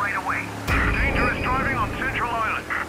right away. Dangerous driving on Central Island.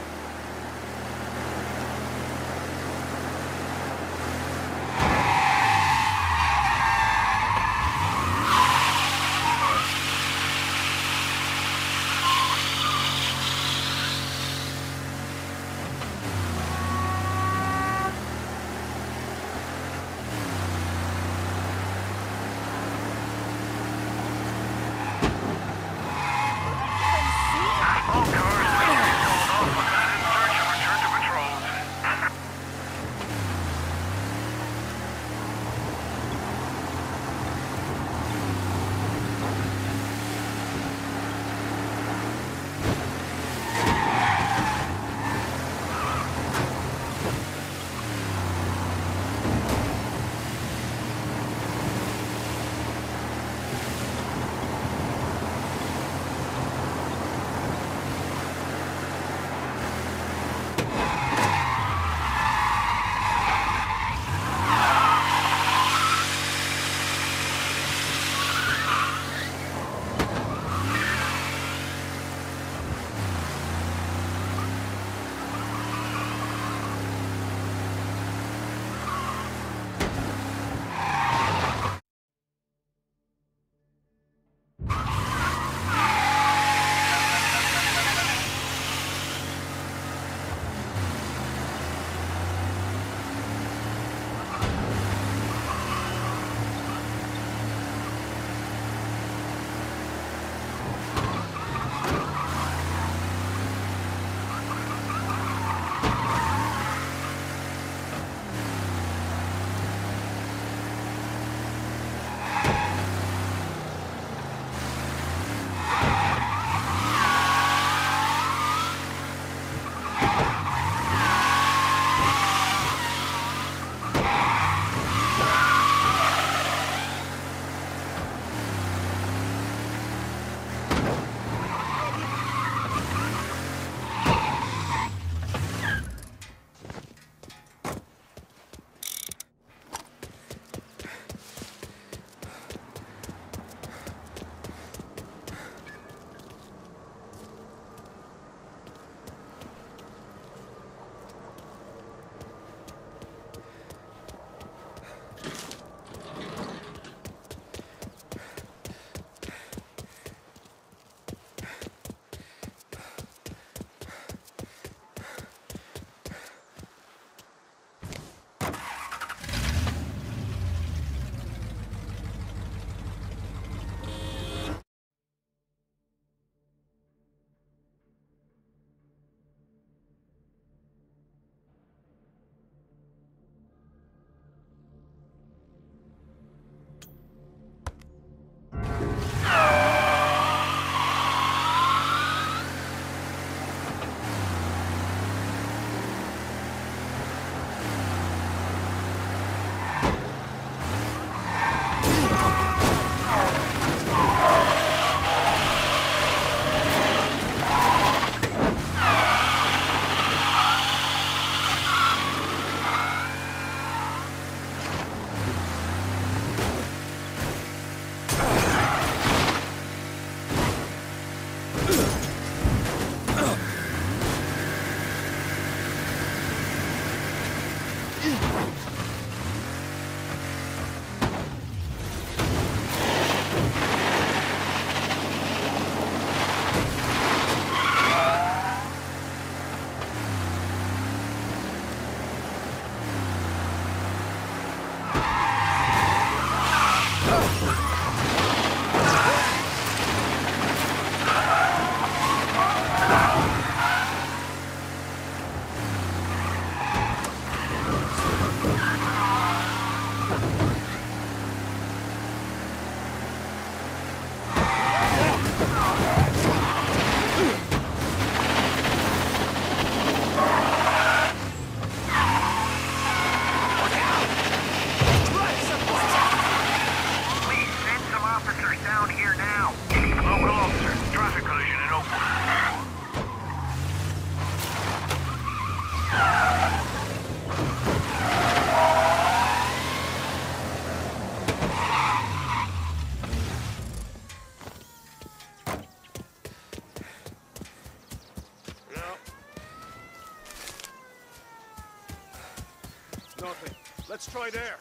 Try there.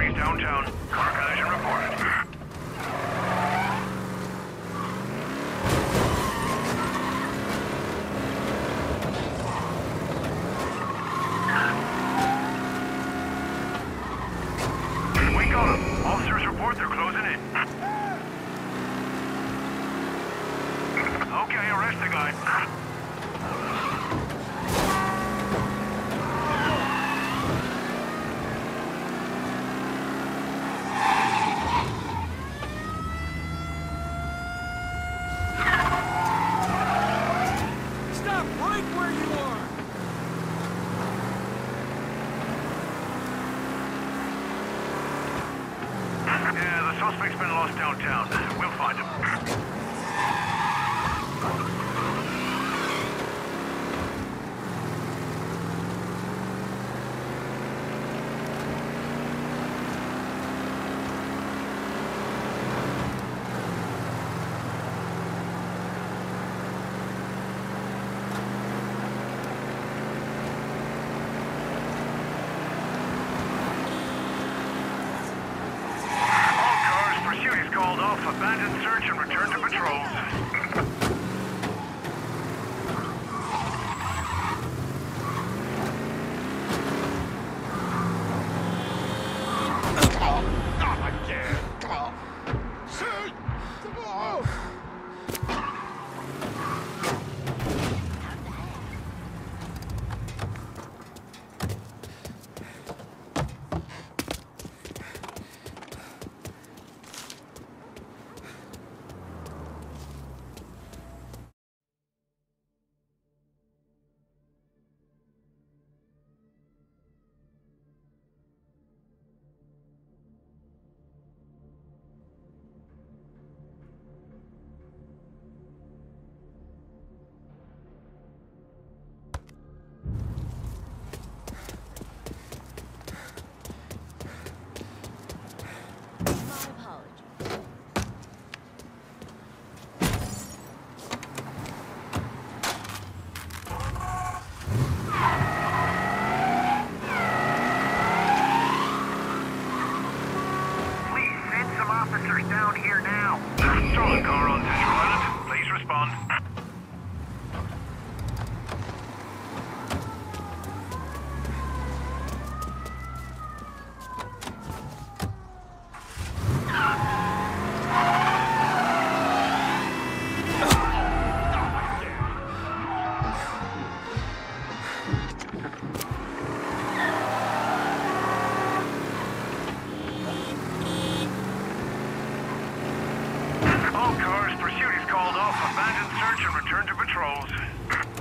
Batteries downtown. Pursuit is called off. Abandon search and return to patrols.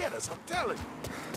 Get us, I'm telling you.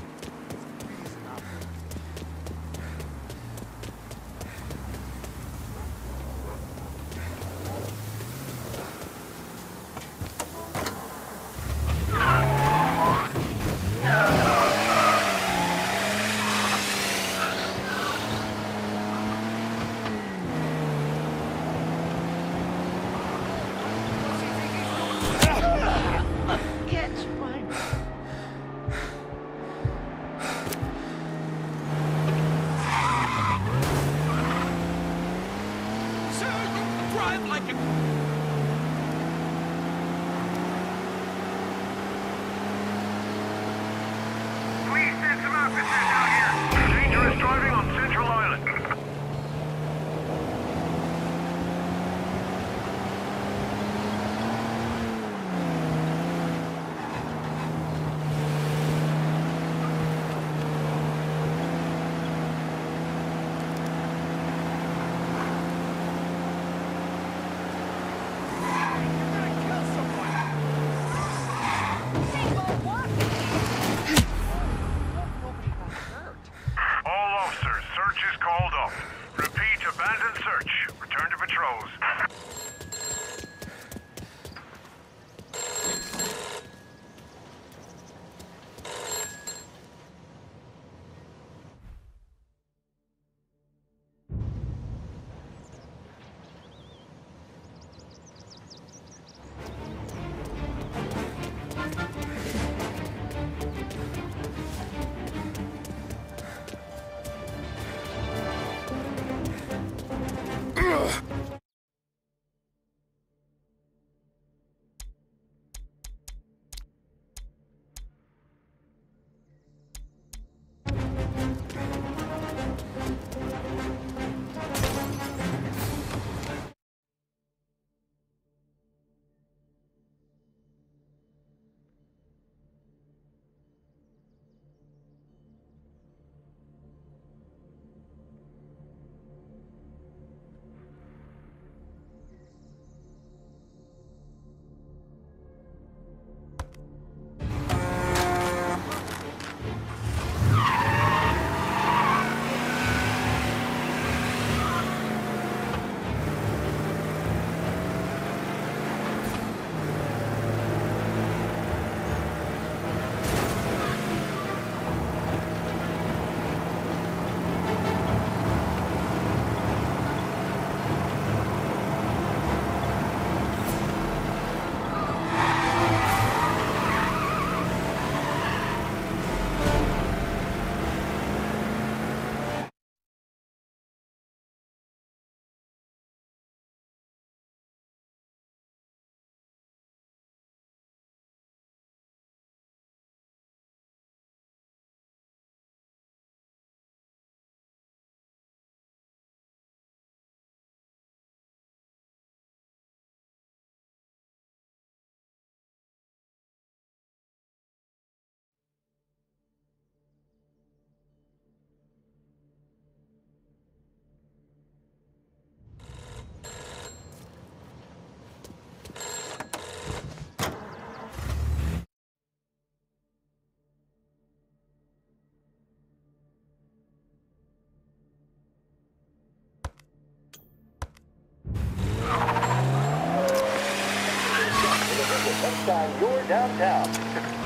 Next time you're downtown.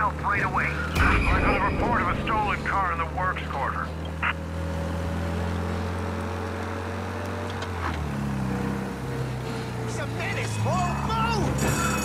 help right away. I got a report of a stolen car in the works quarter. It's a menace! Move! Move!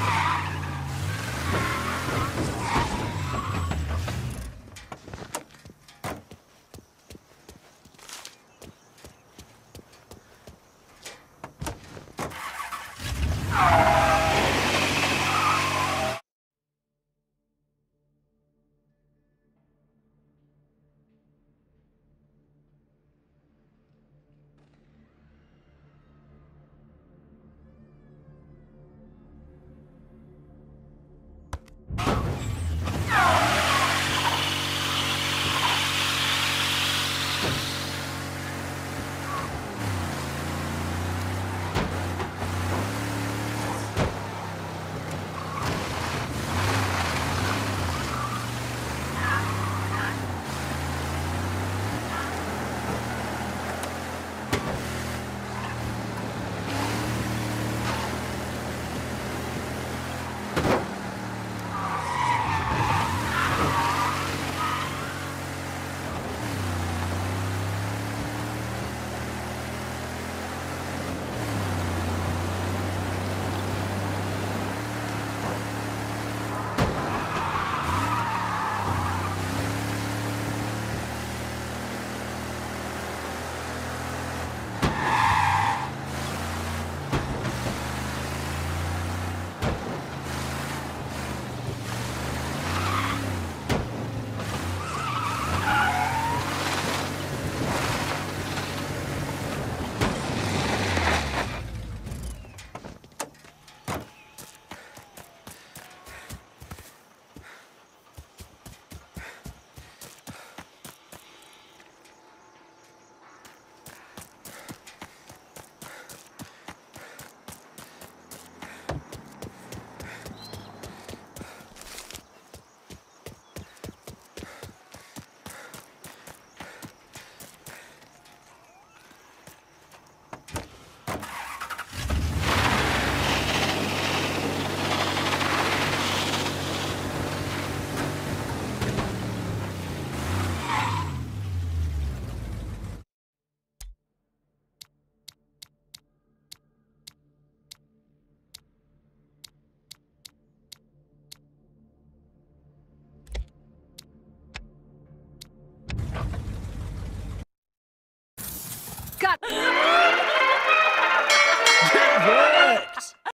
Yeah.